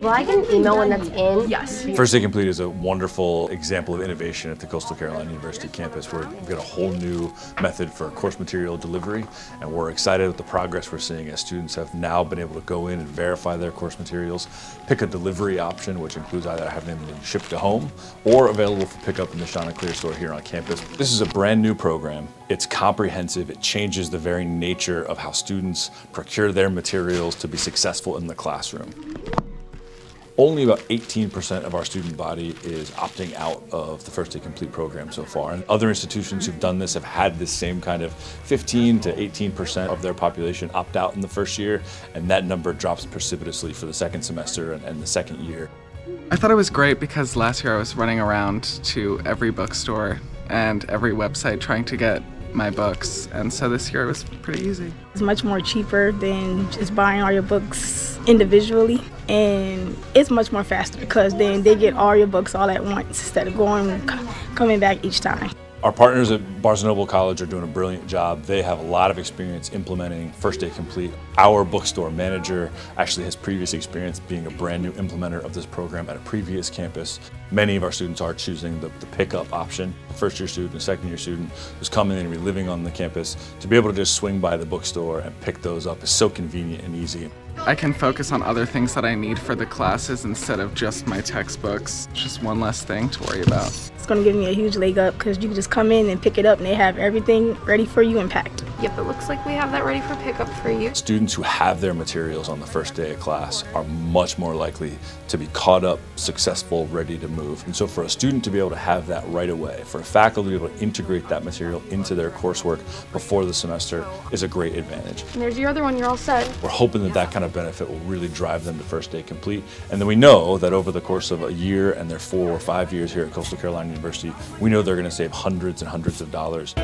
Will I get an email when that's in? Yes. First Day Complete is a wonderful example of innovation at the Coastal Carolina University campus where we've got a whole new method for course material delivery and we're excited with the progress we're seeing as students have now been able to go in and verify their course materials, pick a delivery option which includes either having them shipped to home or available for pickup in the Chanticleer store here on campus. This is a brand new program. It's comprehensive. It changes the very nature of how students procure their materials to be successful in the classroom. Only about 18% of our student body is opting out of the First Day Complete program so far. And other institutions who've done this have had this same kind of 15 to 18% of their population opt out in the first year, and that number drops precipitously for the second semester and, and the second year. I thought it was great because last year I was running around to every bookstore and every website trying to get my books, and so this year it was pretty easy. It's much more cheaper than just buying all your books individually, and it's much more faster because then they get all your books all at once instead of going coming back each time. Our partners at Barnes & Noble College are doing a brilliant job. They have a lot of experience implementing First Day Complete. Our bookstore manager actually has previous experience being a brand new implementer of this program at a previous campus. Many of our students are choosing the, the pickup option. A first year student, a second year student who's coming in and be living on the campus to be able to just swing by the bookstore and pick those up is so convenient and easy. I can focus on other things that I need for the classes instead of just my textbooks. Just one less thing to worry about. It's going to give me a huge leg up because you can just come in and pick it up and they have everything ready for you and packed. Yep, it looks like we have that ready for pickup for you. Students who have their materials on the first day of class are much more likely to be caught up, successful, ready to move. And so for a student to be able to have that right away, for a faculty to be able to integrate that material into their coursework before the semester is a great advantage. And there's your other one, you're all set. We're hoping that that kind of benefit will really drive them to first day complete. And then we know that over the course of a year and their four or five years here at Coastal Carolina University, we know they're going to save hundreds and hundreds of dollars.